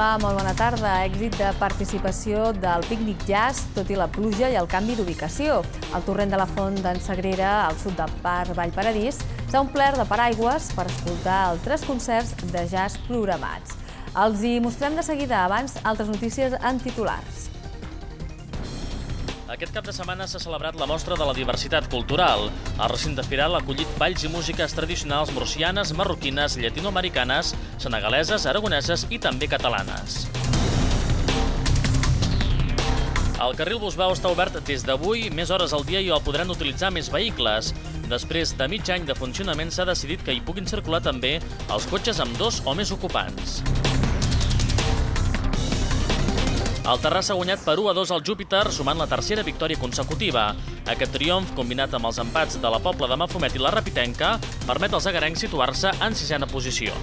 Hola, molt bona tarda. Èxit de participació del Pícnic Jazz, tot i la pluja i el canvi d'ubicació. El torrent de la Font d'en Sagrera, al sud del Parc Vall Paradís, s'ha omplert de paraigües per escoltar altres concerts de jazz programats. Els hi mostrem de seguida abans altres notícies en titulars. Aquest cap de setmana s'ha celebrat la mostra de la diversitat cultural. El recinte firal ha acollit balls i músiques tradicionals murcianes, marroquines, llatinoamericanes, senegaleses, aragoneses i també catalanes. El carril Busbau està obert des d'avui, més hores al dia i el podran utilitzar més vehicles. Després de mig any de funcionament s'ha decidit que hi puguin circular també els cotxes amb dos o més ocupants. El Terrassa ha guanyat per 1 a 2 al Júpiter, sumant la tercera victòria consecutiva. Aquest triomf, combinat amb els empats de la Pobla de Mafumet i la Rapitenca, permet als agarencs situar-se en sisena posició.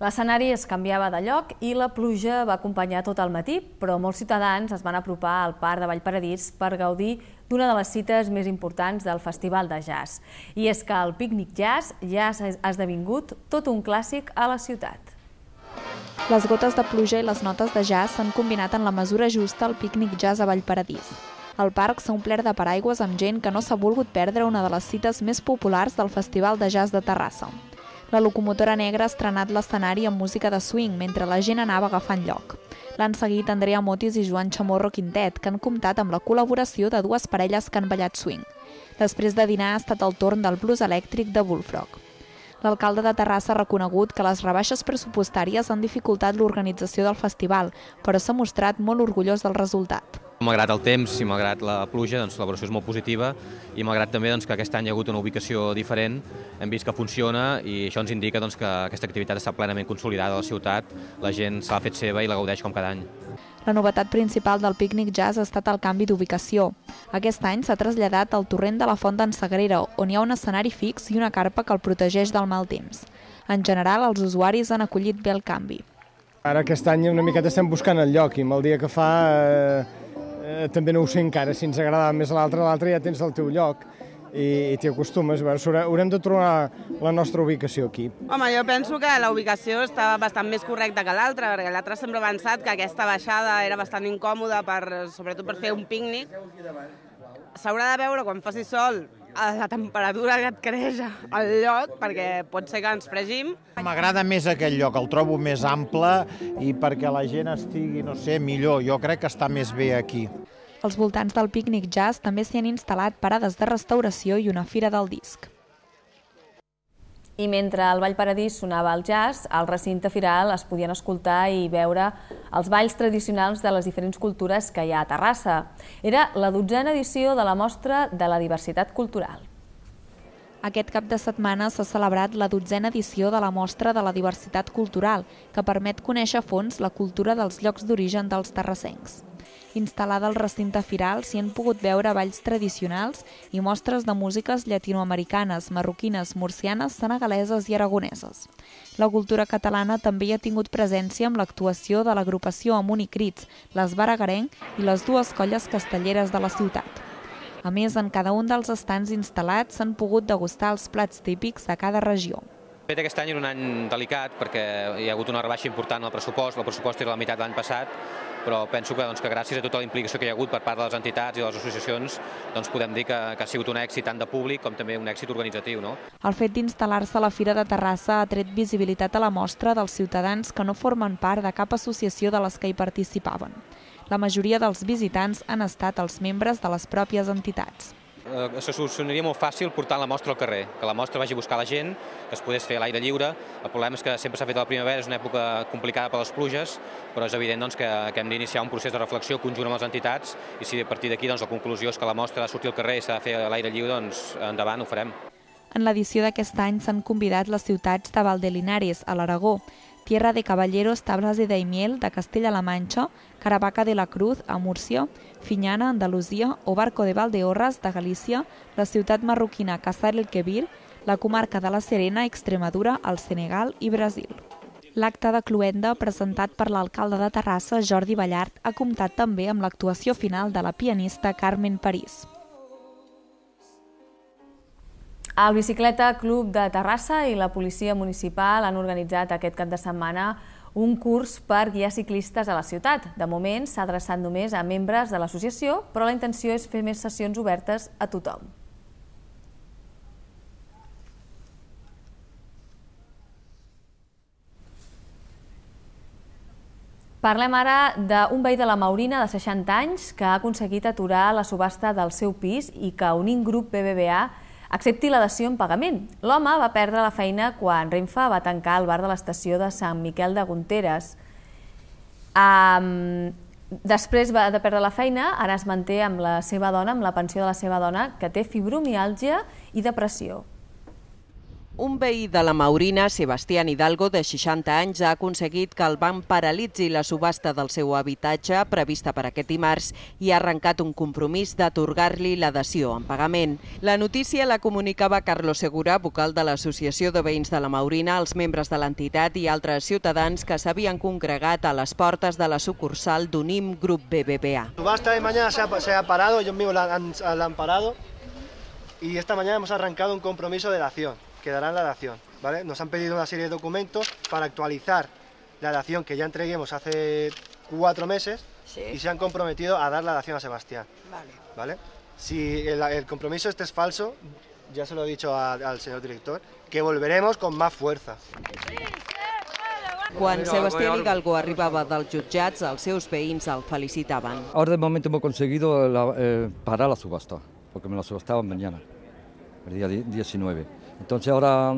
L'escenari es canviava de lloc i la pluja va acompanyar tot el matí, però molts ciutadans es van apropar al Parc de Vallparadís per gaudir d'una de les cites més importants del Festival de Jazz. I és que el Pícnic Jazz ja ha esdevingut tot un clàssic a la ciutat. Les gotes de pluja i les notes de jazz s'han combinat en la mesura justa al Pícnic Jazz a Vallparadís. El parc s'ha omplert de paraigües amb gent que no s'ha volgut perdre una de les cites més populars del Festival de Jazz de Terrassa. La locomotora negra ha estrenat l'escenari amb música de swing mentre la gent anava agafant lloc. L'han seguit Andrea Motis i Joan Chamorro Quintet, que han comptat amb la col·laboració de dues parelles que han ballat swing. Després de dinar ha estat el torn del blues elèctric de Bullfrog. L'alcalde de Terrassa ha reconegut que les rebaixes pressupostàries han dificultat l'organització del festival, però s'ha mostrat molt orgullós del resultat. Malgrat el temps i malgrat la pluja, doncs, l'elaboració és molt positiva i malgrat també doncs, que aquest any hi ha hagut una ubicació diferent, hem vist que funciona i això ens indica doncs, que aquesta activitat està plenament consolidada a la ciutat, la gent se l'ha fet seva i la gaudeix com cada any. La novetat principal del Pícnic Jazz ha estat el canvi d'ubicació. Aquest any s'ha traslladat al torrent de la Font d'en Sagrera, on hi ha un escenari fix i una carpa que el protegeix del mal temps. En general, els usuaris han acollit bé el canvi. Ara aquest any una miqueta estem buscant el lloc i amb el dia que fa eh, eh, també no ho sé encara, si ens agrada més l'altre, l'altre ja tens el teu lloc i, i t'hi acostumes. Veure, haurem de trobar la nostra ubicació aquí. Home, jo penso que la ubicació està bastant més correcta que l'altra, perquè l'altre sempre ha pensat que aquesta baixada era bastant incòmoda, per, sobretot per fer un pícnic. S'haurà de veure quan faci sol a la temperatura que et creix al lloc, perquè pot ser que ens fregim. M'agrada més aquest lloc, el trobo més ample i perquè la gent estigui, no sé, millor. Jo crec que està més bé aquí. Als voltants del pícnic jazz també s'hi han instal·lat parades de restauració i una fira del disc. I mentre al Vall Paradís sonava el jazz, al recinte firal es podien escoltar i veure els balls tradicionals de les diferents cultures que hi ha a Terrassa. Era la dotzena edició de la Mostra de la Diversitat Cultural. Aquest cap de setmana s'ha celebrat la dotzena edició de la Mostra de la Diversitat Cultural, que permet conèixer a fons la cultura dels llocs d'origen dels terrassencs. Instal·lada al recinte firal s'hi han pogut veure balls tradicionals i mostres de músiques llatinoamericanes, marroquines, murcianes, senegaleses i aragoneses. La cultura catalana també hi ha tingut presència amb l'actuació de l'agrupació Amunt i Crits, les Baragarenc i les dues colles castelleres de la ciutat. A més, en cada un dels estants instal·lats s'han pogut degustar els plats típics de cada regió. fet, aquest any era un any delicat perquè hi ha hagut una rebaixa important al pressupost, el pressupost era la meitat de l'any passat, però penso que, doncs, que gràcies a tota la implicació que hi ha hagut per part de les entitats i de les associacions doncs podem dir que, que ha sigut un èxit tant de públic com també un èxit organitzatiu. No? El fet d'instal·lar-se a la Fira de Terrassa ha tret visibilitat a la mostra dels ciutadans que no formen part de cap associació de les que hi participaven. La majoria dels visitants han estat els membres de les pròpies entitats eh, se solucionaria molt fàcil portant la mostra al carrer, que la mostra vagi a buscar la gent, que es pogués fer a l'aire lliure. El problema és que sempre s'ha fet a la primavera, és una època complicada per les pluges, però és evident doncs, que, que hem d'iniciar un procés de reflexió conjunt amb les entitats i si a partir d'aquí doncs, la conclusió és que la mostra ha de sortir al carrer i s'ha de fer a l'aire lliure, doncs endavant, ho farem. En l'edició d'aquest any s'han convidat les ciutats de Valdelinares, a l'Aragó, Tierra de Caballeros, Tablas de Daimiel, de Castella-La Manxa, Caravaca de la Cruz, a Múrcia, Finyana, Andalusia o Barco de Valdeorras, de Galícia, la ciutat marroquina Casar el Quebir, la comarca de la Serena, Extremadura, el Senegal i Brasil. L'acte de Cluenda, presentat per l'alcalde de Terrassa, Jordi Ballart, ha comptat també amb l'actuació final de la pianista Carmen París. El Bicicleta Club de Terrassa i la Policia Municipal han organitzat aquest cap de setmana un curs per guiar ciclistes a la ciutat. De moment s'ha adreçat només a membres de l'associació, però la intenció és fer més sessions obertes a tothom. Parlem ara d'un veí de la Maurina de 60 anys que ha aconseguit aturar la subhasta del seu pis i que unint grup BBVA accepti la dació en pagament. L'home va perdre la feina quan Renfe va tancar el bar de l'estació de Sant Miquel de Gonteres. Um, després va de perdre la feina, ara es manté amb la seva dona, amb la pensió de la seva dona, que té fibromiàlgia i depressió. Un veí de la Maurina, Sebastián Hidalgo, de 60 anys, ha aconseguit que el banc paralitzi la subhasta del seu habitatge prevista per aquest dimarts i ha arrencat un compromís d'atorgar-li la dació en pagament. La notícia la comunicava Carlos Segura, vocal de l'Associació de Veïns de la Maurina, als membres de l'entitat i altres ciutadans que s'havien congregat a les portes de la sucursal d'Unim Grup BBVA. Subhasta de mañana se ha, se ha parado, ellos mismos la la han parado y esta mañana hemos arrancado un compromiso de dación. Quedará en la dación. ¿vale? Nos han pedido una serie de documentos para actualizar la dación que ya entreguemos hace cuatro meses sí. y se han comprometido a dar la dación a Sebastián. Vale. ¿vale? Si el, el compromiso este es falso, ya se lo he dicho a, al señor director, que volveremos con más fuerza. Quan Sebastián Hidalgo arribava dels jutjats, els seus veïns el felicitaven. Ahora de momento hemos conseguido la, eh, parar la subasta, porque me la subastaban mañana, el día 19. Entonces ahora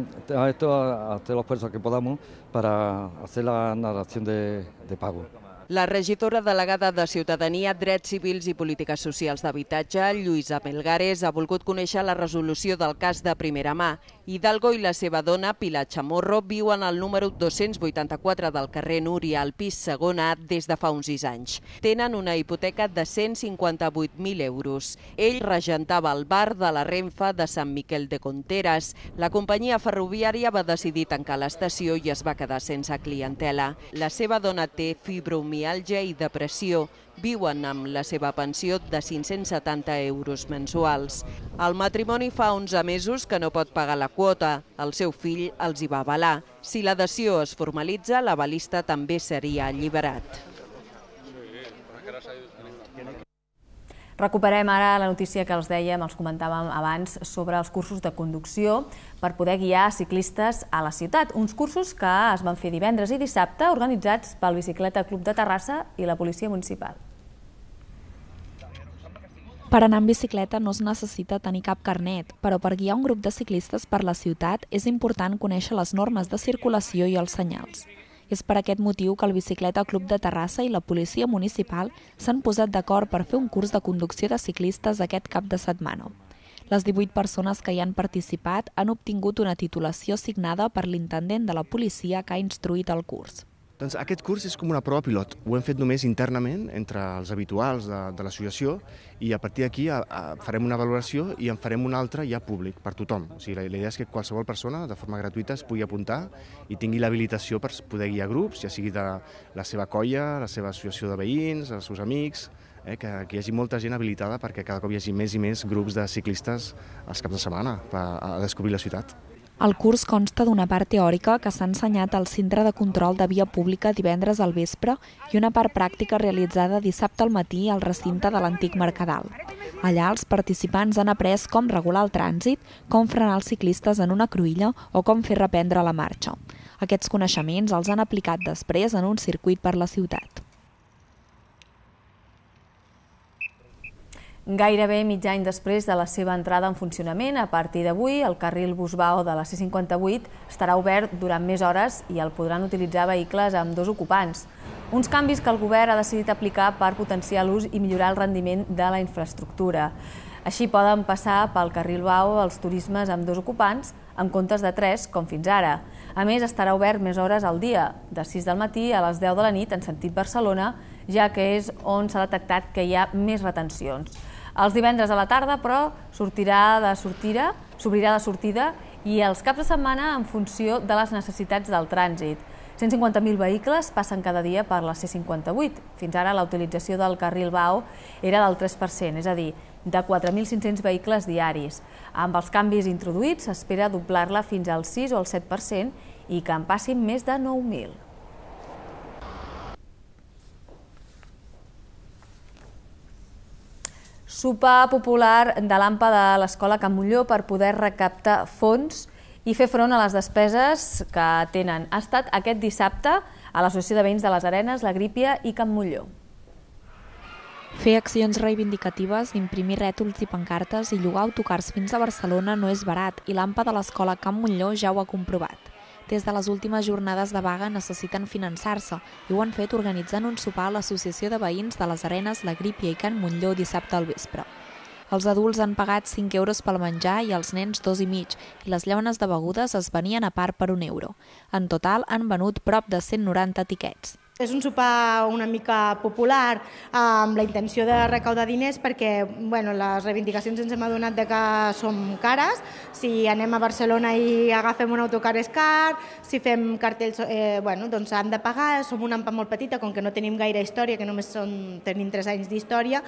esto a hacer los esfuerzos que podamos para hacer la narración de pago. La regidora delegada de Ciutadania, Drets Civils i Polítiques Socials d'Habitatge, Lluïsa Melgares, ha volgut conèixer la resolució del cas de primera mà. Hidalgo i la seva dona, Pilar Chamorro, viuen al número 284 del carrer Núria, al pis segon A, des de fa uns 6 anys. Tenen una hipoteca de 158.000 euros. Ell regentava el bar de la Renfa de Sant Miquel de Conteres. La companyia ferroviària va decidir tancar l'estació i es va quedar sense clientela. La seva dona té fibromialgia fibromiàlgia i depressió. Viuen amb la seva pensió de 570 euros mensuals. El matrimoni fa 11 mesos que no pot pagar la quota. El seu fill els hi va avalar. Si la dació es formalitza, l'avalista també seria alliberat. Recuperem ara la notícia que els dèiem, els comentàvem abans, sobre els cursos de conducció per poder guiar ciclistes a la ciutat. Uns cursos que es van fer divendres i dissabte, organitzats pel Bicicleta Club de Terrassa i la Policia Municipal. Per anar en bicicleta no es necessita tenir cap carnet, però per guiar un grup de ciclistes per la ciutat és important conèixer les normes de circulació i els senyals. És per aquest motiu que el Bicicleta Club de Terrassa i la Policia Municipal s'han posat d'acord per fer un curs de conducció de ciclistes aquest cap de setmana. Les 18 persones que hi han participat han obtingut una titulació signada per l'intendent de la policia que ha instruït el curs. Doncs aquest curs és com una prova pilot. Ho hem fet només internament entre els habituals de, de l'associació i a partir d'aquí farem una valoració i en farem una altra ja públic per tothom. O sigui, la, la idea és que qualsevol persona de forma gratuïta es pugui apuntar i tingui l'habilitació per poder guiar grups, ja sigui de la seva colla, la seva associació de veïns, els seus amics, eh, que, que hi hagi molta gent habilitada perquè cada cop hi hagi més i més grups de ciclistes als caps de setmana a, a descobrir la ciutat. El curs consta d'una part teòrica que s'ha ensenyat al Centre de Control de Via Pública divendres al vespre i una part pràctica realitzada dissabte al matí al recinte de l'antic Mercadal. Allà els participants han après com regular el trànsit, com frenar els ciclistes en una cruïlla o com fer reprendre la marxa. Aquests coneixements els han aplicat després en un circuit per la ciutat. Gairebé mig any després de la seva entrada en funcionament, a partir d'avui, el carril Busbao de la C58 estarà obert durant més hores i el podran utilitzar vehicles amb dos ocupants. Uns canvis que el govern ha decidit aplicar per potenciar l'ús i millorar el rendiment de la infraestructura. Així poden passar pel carril Bau els turismes amb dos ocupants, en comptes de tres, com fins ara. A més, estarà obert més hores al dia, de 6 del matí a les 10 de la nit en sentit Barcelona, ja que és on s'ha detectat que hi ha més retencions. Els divendres a la tarda, però, sortirà de sortida, s'obrirà de sortida i els caps de setmana en funció de les necessitats del trànsit. 150.000 vehicles passen cada dia per la C58. Fins ara la utilització del carril BAU era del 3%, és a dir, de 4.500 vehicles diaris. Amb els canvis introduïts s'espera doblar-la fins al 6 o al 7% i que en passin més de 9.000. Sopar popular de l'AMPA de l'Escola Can Molló per poder recaptar fons i fer front a les despeses que tenen. Ha estat aquest dissabte a l'Associació de Veïns de les Arenes, la Grípia i Can Molló. Fer accions reivindicatives, imprimir rètols i pancartes i llogar autocars fins a Barcelona no és barat i l'AMPA de l'Escola Camp Molló ja ho ha comprovat. Des de les últimes jornades de vaga necessiten finançar-se i ho han fet organitzant un sopar a l'Associació de Veïns de les Arenes, la Grípia i Can Montlló dissabte al vespre. Els adults han pagat 5 euros pel menjar i els nens dos i mig, i les llaunes de begudes es venien a part per un euro. En total han venut prop de 190 tiquets. És un sopar una mica popular amb la intenció de recaudar diners perquè bueno, les reivindicacions ens hem adonat de que som cares. Si anem a Barcelona i agafem un autocar és car, si fem cartells eh, bueno, doncs han de pagar, som una ampa molt petita, com que no tenim gaire història, que només som, tenim 3 anys d'història,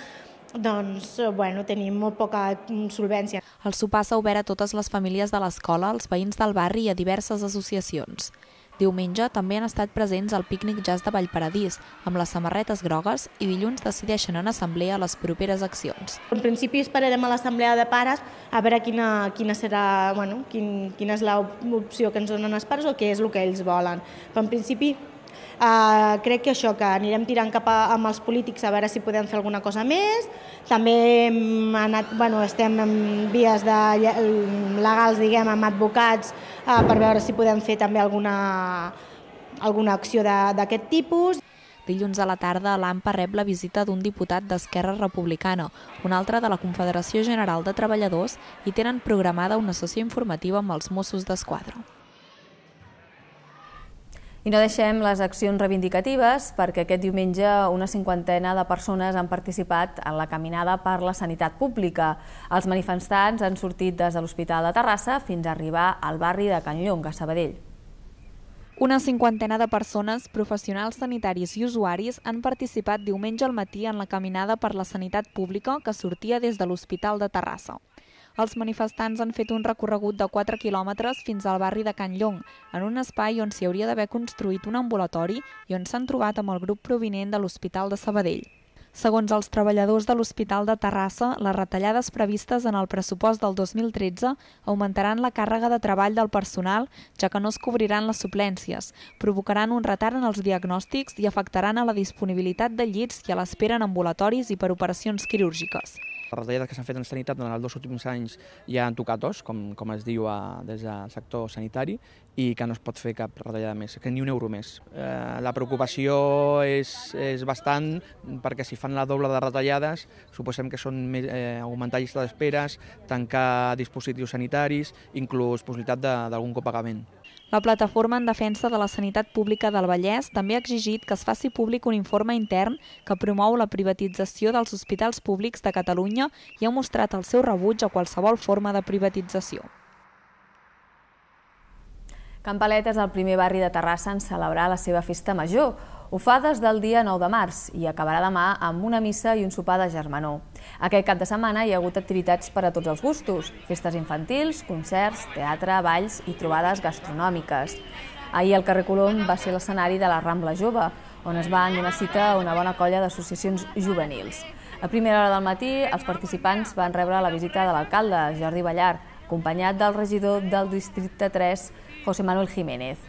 doncs bueno, tenim molt poca solvència. El sopar s'ha obert a totes les famílies de l'escola, als veïns del barri i a diverses associacions. Diumenge també han estat presents al pícnic jazz de Vallparadís, amb les samarretes grogues, i dilluns decideixen en assemblea les properes accions. En principi esperarem a l'assemblea de pares a veure quina, quina serà, bueno, quin, quina és l'opció que ens donen els pares o què és el que ells volen. Però en principi Uh, crec que això, que anirem tirant cap a, amb els polítics a veure si podem fer alguna cosa més. També hem anat, bueno, estem en vies de, legals, diguem, amb advocats uh, per veure si podem fer també alguna, alguna acció d'aquest tipus. Dilluns a la tarda, l'AMPA rep la visita d'un diputat d'Esquerra Republicana, un altre de la Confederació General de Treballadors i tenen programada una sessió informativa amb els Mossos d'Esquadra. I no deixem les accions reivindicatives perquè aquest diumenge una cinquantena de persones han participat en la caminada per la sanitat pública. Els manifestants han sortit des de l'Hospital de Terrassa fins a arribar al barri de Can Llong, a Sabadell. Una cinquantena de persones, professionals sanitaris i usuaris, han participat diumenge al matí en la caminada per la sanitat pública que sortia des de l'Hospital de Terrassa. Els manifestants han fet un recorregut de 4 quilòmetres fins al barri de Can Llong, en un espai on s'hi hauria d'haver construït un ambulatori i on s'han trobat amb el grup provinent de l'Hospital de Sabadell. Segons els treballadors de l'Hospital de Terrassa, les retallades previstes en el pressupost del 2013 augmentaran la càrrega de treball del personal, ja que no es cobriran les suplències, provocaran un retard en els diagnòstics i afectaran a la disponibilitat de llits i a l'espera en ambulatoris i per operacions quirúrgiques. Les retallades que s'han fet en sanitat durant els dos últims anys ja han tocat os, com, com es diu a, des del sector sanitari, i que no es pot fer cap retallada més, que ni un euro més. Eh, la preocupació és, és bastant perquè si fan la doble de retallades suposem que són més, eh, augmentar llistes d'esperes, tancar dispositius sanitaris, inclús possibilitat d'algun copagament. La plataforma en defensa de la sanitat pública del Vallès també ha exigit que es faci públic un informe intern que promou la privatització dels hospitals públics de Catalunya i ha mostrat el seu rebuig a qualsevol forma de privatització. Campalet és el primer barri de Terrassa en celebrar la seva festa major. Ho fa des del dia 9 de març i acabarà demà amb una missa i un sopar de germanor. Aquest cap de setmana hi ha hagut activitats per a tots els gustos, festes infantils, concerts, teatre, balls i trobades gastronòmiques. Ahir el carrer Colom va ser l'escenari de la Rambla Jove, on es van donar cita a una bona colla d'associacions juvenils. A primera hora del matí, els participants van rebre la visita de l'alcalde, Jordi Ballar, acompanyat del regidor del districte 3, José Manuel Jiménez.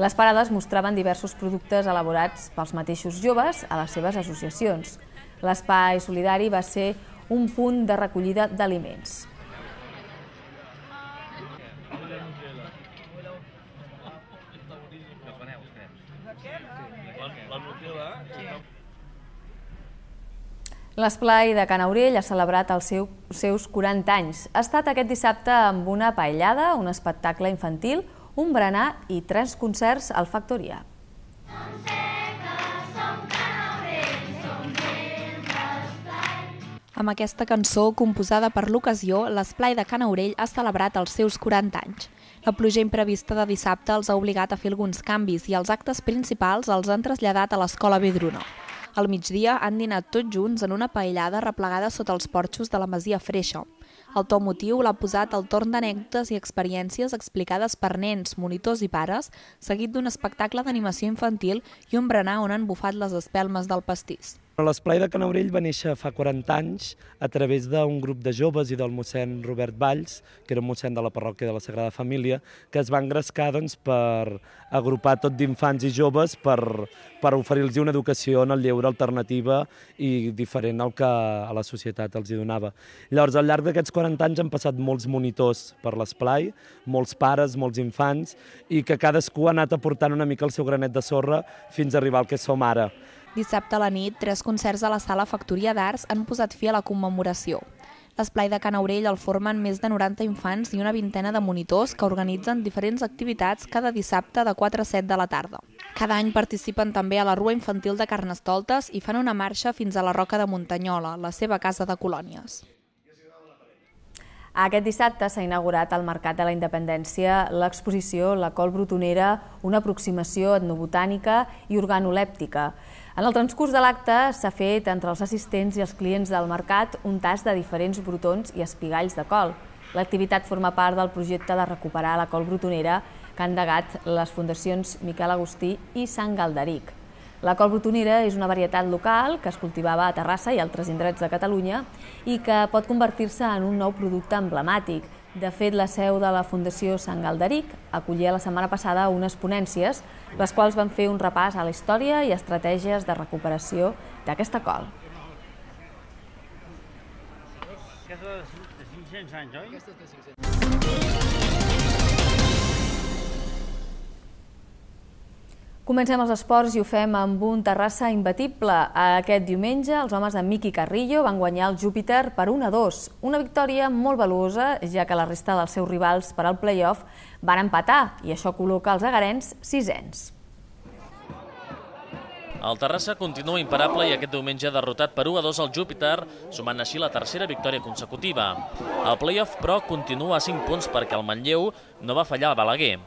Les parades mostraven diversos productes elaborats pels mateixos joves a les seves associacions. L'espai solidari va ser un punt de recollida d'aliments. L'esplai de Can Aurell ha celebrat els seu, seus 40 anys. Ha estat aquest dissabte amb una paellada, un espectacle infantil, un berenar i tres concerts al Factoria. Amb aquesta cançó, composada per l'ocasió, l'Esplai de Can Aurell ha celebrat els seus 40 anys. La pluja imprevista de dissabte els ha obligat a fer alguns canvis i els actes principals els han traslladat a l'Escola Vedruna. Al migdia han dinat tots junts en una paellada replegada sota els porxos de la Masia Freixa. El to motiu l'ha posat al torn d'anècdotes i experiències explicades per nens, monitors i pares, seguit d'un espectacle d'animació infantil i un berenar on han bufat les espelmes del pastís. L'esplai de Canaurell va néixer fa 40 anys a través d'un grup de joves i del mossèn Robert Valls, que era un mossèn de la parròquia de la Sagrada Família, que es van engrescar doncs, per agrupar tot d'infants i joves per, per oferir-los una educació en el lleure alternativa i diferent al que a la societat els hi donava. Llavors, al llarg d'aquests 40 anys han passat molts monitors per l'esplai, molts pares, molts infants, i que cadascú ha anat aportant una mica el seu granet de sorra fins a arribar al que som ara. Dissabte a la nit, tres concerts a la Sala Factoria d'Arts han posat fi a la commemoració. L'esplai de Can Aurell el formen més de 90 infants i una vintena de monitors que organitzen diferents activitats cada dissabte de 4 a 7 de la tarda. Cada any participen també a la Rua Infantil de Carnestoltes i fan una marxa fins a la Roca de Muntanyola, la seva casa de colònies. Aquest dissabte s'ha inaugurat al Mercat de la Independència l'exposició La col brutonera, una aproximació etnobotànica i organolèptica. En el transcurs de l'acte s'ha fet entre els assistents i els clients del mercat un tast de diferents brotons i espigalls de col. L'activitat forma part del projecte de recuperar la col brutonera que han degat les fundacions Miquel Agustí i Sant Galderic. La col brutonera és una varietat local que es cultivava a Terrassa i altres indrets de Catalunya i que pot convertir-se en un nou producte emblemàtic, de fet, la seu de la Fundació Sant Galderic acollia la setmana passada unes ponències, les quals van fer un repàs a la història i estratègies de recuperació d'aquesta col. Aquesta de 500 anys, oi? Aquesta de 500. Comencem els esports i ho fem amb un Terrassa imbatible. Aquest diumenge els homes de Miqui Carrillo van guanyar el Júpiter per 1-2. Una victòria molt valuosa, ja que la resta dels seus rivals per al play-off van empatar i això col·loca els agarens sisens. El Terrassa continua imparable i aquest diumenge ha derrotat per 1 a 2 al Júpiter, sumant així la tercera victòria consecutiva. El play-off, però, continua a 5 punts perquè el Manlleu no va fallar a Balaguer.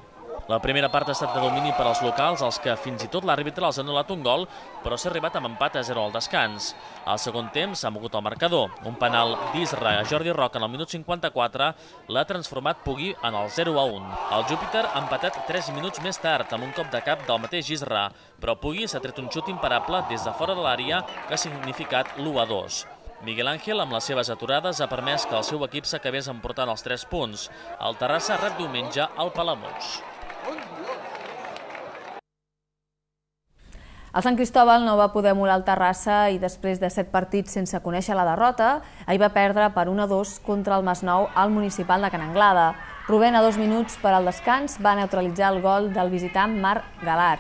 La primera part ha estat de domini per als locals, els que fins i tot l'àrbitre els ha anul·lat un gol, però s'ha arribat amb empat a 0 al descans. Al segon temps s'ha mogut el marcador. Un penal d'Isra a Jordi Roca en el minut 54 l'ha transformat Pugui en el 0 a 1. El Júpiter ha empatat 3 minuts més tard amb un cop de cap del mateix Isra, però Pugui s'ha tret un xut imparable des de fora de l'àrea que ha significat l'1 a 2. Miguel Ángel, amb les seves aturades, ha permès que el seu equip s'acabés emportant els 3 punts. El Terrassa rep diumenge al Palamós. El Sant Cristóbal no va poder emular el Terrassa i després de set partits sense conèixer la derrota, ahir va perdre per 1-2 contra el Masnou al municipal de Can Anglada. Rubén, a dos minuts per al descans, va neutralitzar el gol del visitant Marc Galar.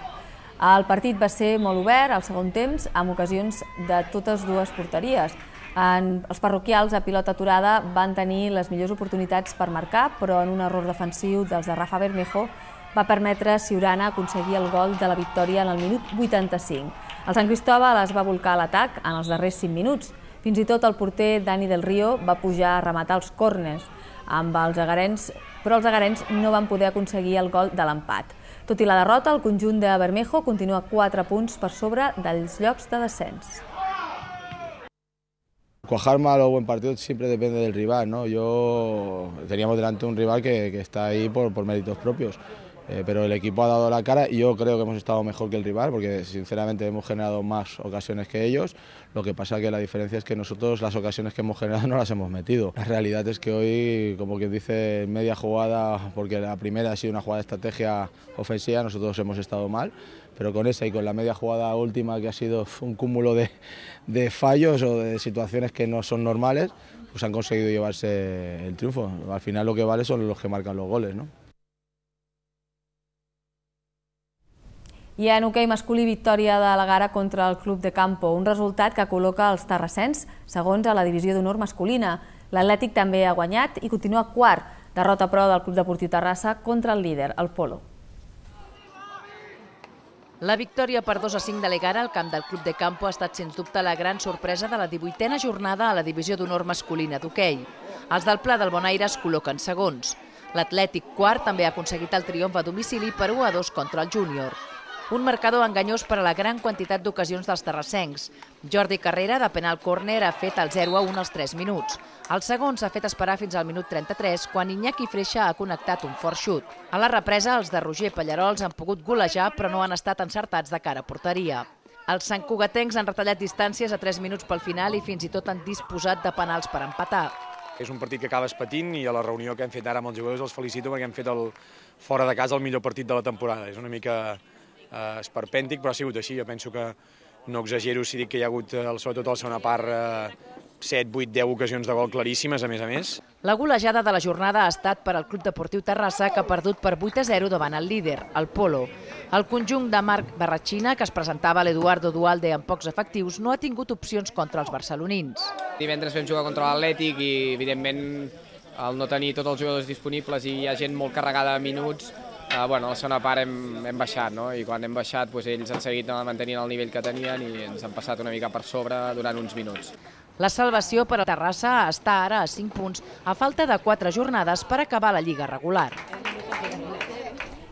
El partit va ser molt obert al segon temps, amb ocasions de totes dues porteries. En, els parroquials a pilota aturada van tenir les millors oportunitats per marcar, però en un error defensiu dels de Rafa Bermejo va permetre a Siurana aconseguir el gol de la victòria en el minut 85. El Sant Cristóbal es va volcar a l'atac en els darrers 5 minuts. Fins i tot el porter Dani del Río va pujar a rematar els córners, amb els agarens, però els agarens no van poder aconseguir el gol de l'empat. Tot i la derrota, el conjunt de Bermejo continua 4 punts per sobre dels llocs de descens. Cuajar mal o buen partido siempre depende del rival, ¿no? Yo teníamos delante un rival que, que está ahí por, por méritos propios. Eh, pero el equipo ha dado la cara y yo creo que hemos estado mejor que el rival porque sinceramente hemos generado más ocasiones que ellos. Lo que pasa que la diferencia es que nosotros las ocasiones que hemos generado no las hemos metido. La realidad es que hoy, como quien dice, media jugada, porque la primera ha sido una jugada de estrategia ofensiva, nosotros hemos estado mal, pero con esa y con la media jugada última que ha sido un cúmulo de, de fallos o de situaciones que no son normales, pues han conseguido llevarse el triunfo. Al final lo que vale son los que marcan los goles, ¿no? I en hoquei masculí victòria de la Gara contra el Club de Campo, un resultat que col·loca els terrassens segons a la divisió d'honor masculina. L'Atlètic també ha guanyat i continua quart, derrota però del Club Deportiu Terrassa contra el líder, el Polo. La victòria per 2 a 5 de l'Egara al camp del Club de Campo ha estat sens dubte la gran sorpresa de la 18a jornada a la divisió d'honor masculina d'hoquei. Els del Pla del Bonaire es col·loquen segons. L'Atlètic quart també ha aconseguit el triomf a domicili per 1 a 2 contra el júnior. Un marcador enganyós per a la gran quantitat d'ocasions dels terrassencs. Jordi Carrera, de penal córner, ha fet el 0 a 1 als 3 minuts. El segon s'ha fet esperar fins al minut 33, quan Iñaki Freixa ha connectat un fort xut. A la represa, els de Roger Pallarols han pogut golejar, però no han estat encertats de cara a porteria. Els santcugatencs han retallat distàncies a 3 minuts pel final i fins i tot han disposat de penals per empatar. És un partit que acabes patint i a la reunió que hem fet ara amb els jugadors els felicito perquè hem fet el, fora de casa el millor partit de la temporada. És una mica eh, esperpèntic, però ha sigut així. Jo penso que no exagero si dic que hi ha hagut, eh, sobretot a la segona part, eh, 7, 8, 10 ocasions de gol claríssimes, a més a més. La golejada de la jornada ha estat per al Club Deportiu Terrassa, que ha perdut per 8 a 0 davant el líder, el Polo. El conjunt de Marc Barratxina, que es presentava a l'Eduardo Dualde amb pocs efectius, no ha tingut opcions contra els barcelonins. Divendres vam jugar contra l'Atlètic i, evidentment, el no tenir tots els jugadors disponibles i hi ha gent molt carregada de minuts, eh, bueno, a la segona part hem, hem baixat, no? i quan hem baixat doncs, ells han seguit mantenint el nivell que tenien i ens han passat una mica per sobre durant uns minuts. La salvació per a Terrassa està ara a 5 punts, a falta de 4 jornades per acabar la Lliga regular.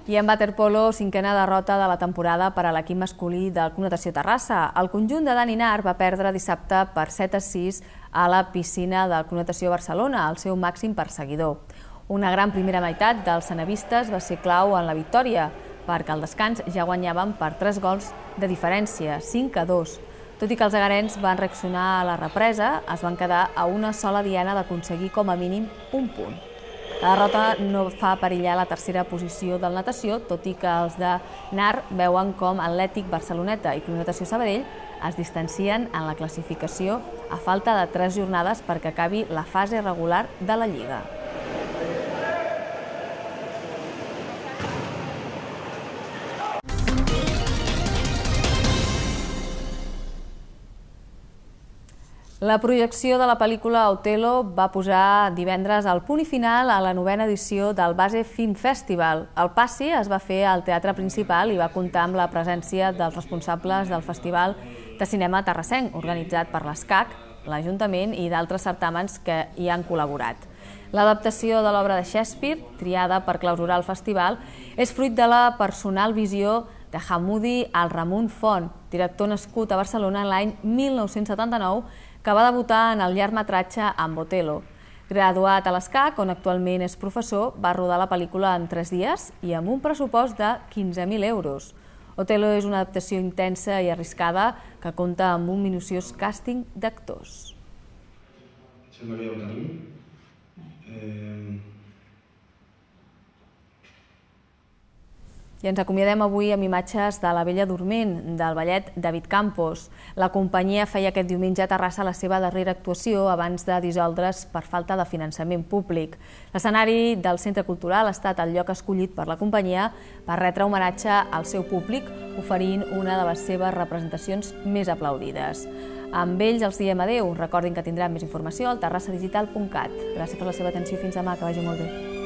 I en waterpolo, cinquena derrota de la temporada per a l'equip masculí del Club Natació Terrassa. El conjunt de Dani Nar va perdre dissabte per 7 a 6 a la piscina del Club Natació Barcelona, el seu màxim perseguidor. Una gran primera meitat dels cenavistes va ser clau en la victòria, perquè al descans ja guanyaven per 3 gols de diferència, 5 a 2. Tot i que els agarens van reaccionar a la represa, es van quedar a una sola diana d'aconseguir com a mínim un punt. La derrota no fa perillar la tercera posició del natació, tot i que els de NAR veuen com Atlètic Barceloneta i Club Natació Sabadell es distancien en la classificació a falta de tres jornades perquè acabi la fase regular de la Lliga. La projecció de la pel·lícula Otelo va posar divendres el punt i final a la novena edició del Base Film Festival. El passi es va fer al Teatre Principal i va comptar amb la presència dels responsables del Festival de Cinema Terrassenc, organitzat per l'ESCAC, l'Ajuntament i d'altres certàmens que hi han col·laborat. L'adaptació de l'obra de Shakespeare, triada per clausurar el festival, és fruit de la personal visió de Hamoudi Al-Ramun Font, director nascut a Barcelona l'any 1979, que va debutar en el llargmetratge amb Otelo. Graduat a l'ESCAC, on actualment és professor, va rodar la pel·lícula en tres dies i amb un pressupost de 15.000 euros. Otelo és una adaptació intensa i arriscada que compta amb un minuciós càsting d'actors. Sembla que ja ho tenim. Eh, I ens acomiadem avui amb imatges de la Vella Dorment, del ballet David Campos. La companyia feia aquest diumenge a Terrassa la seva darrera actuació abans de dissoldre's per falta de finançament públic. L'escenari del Centre Cultural ha estat el lloc escollit per la companyia per retre homenatge al seu públic, oferint una de les seves representacions més aplaudides. Amb ells els diem adeu. Recordin que tindran més informació al terrassadigital.cat. Gràcies per la seva atenció fins demà. Que vagi molt bé.